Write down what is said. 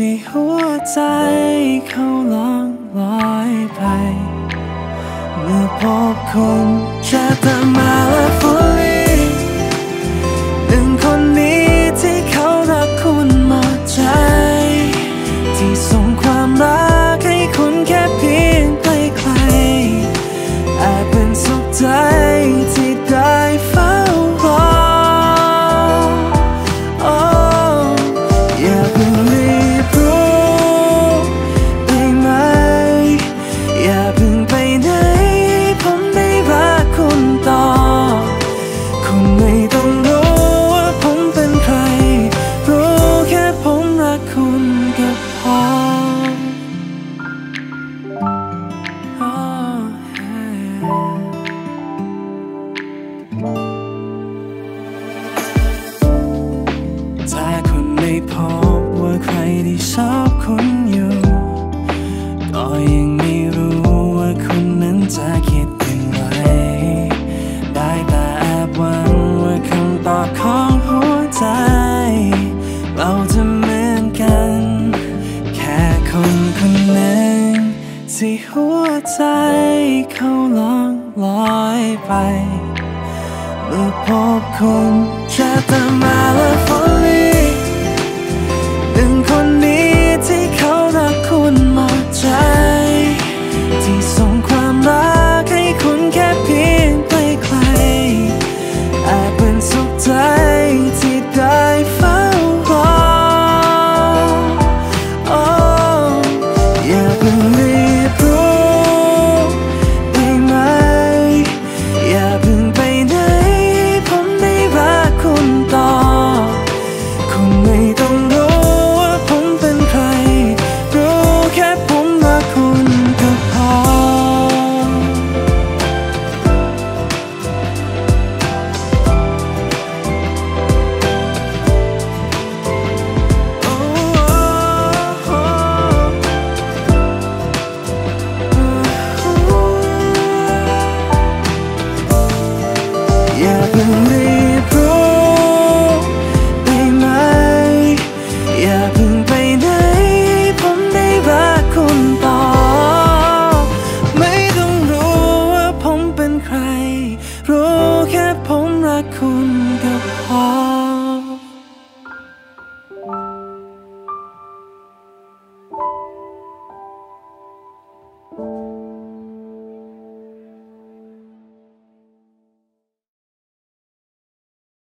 ที่หัวใจเขาล่องลอยไป เมื่อพบคนจะตามมาและฟุ้งหนึ่งคนนี้ พบว่าใครที่ชอบคุณอยู่ ก็ยังไม่รู้ว่าคุณนั้นจะคิดอย่างไร ได้แต่แอบหวังว่าคำตอบของหัวใจ เราจะเหมือนกัน แค่คนคนหนึ่งที่หัวใจเขาลองลอยไปเมื่อพบคุณแค่ตามาและฝนลี นึ่งคนนี้